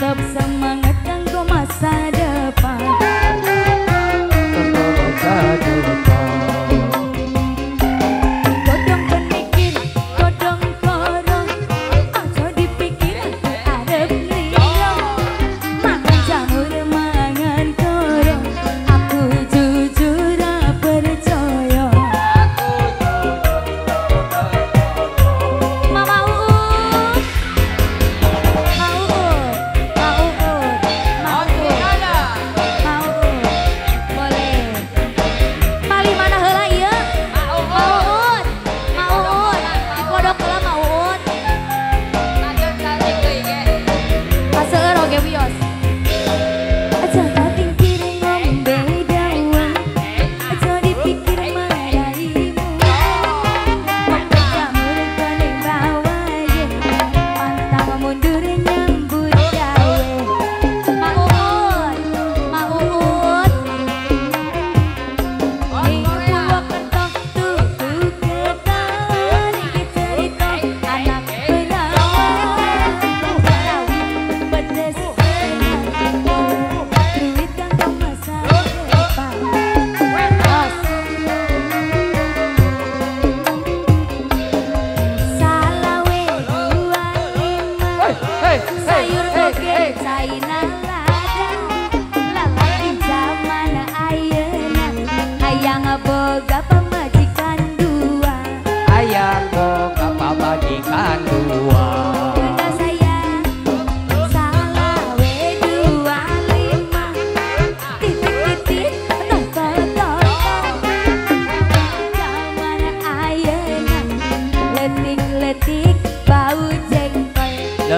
tetap semangat yang kau masak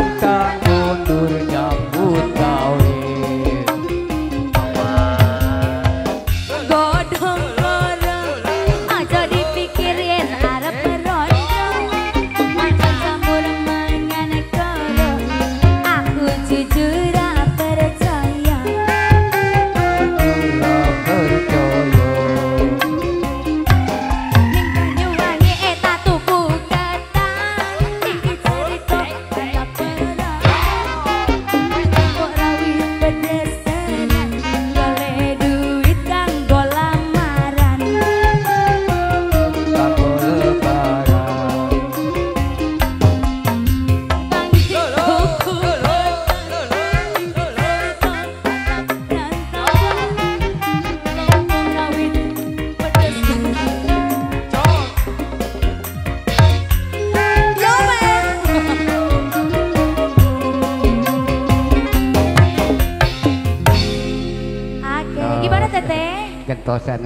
Santa. toda esa.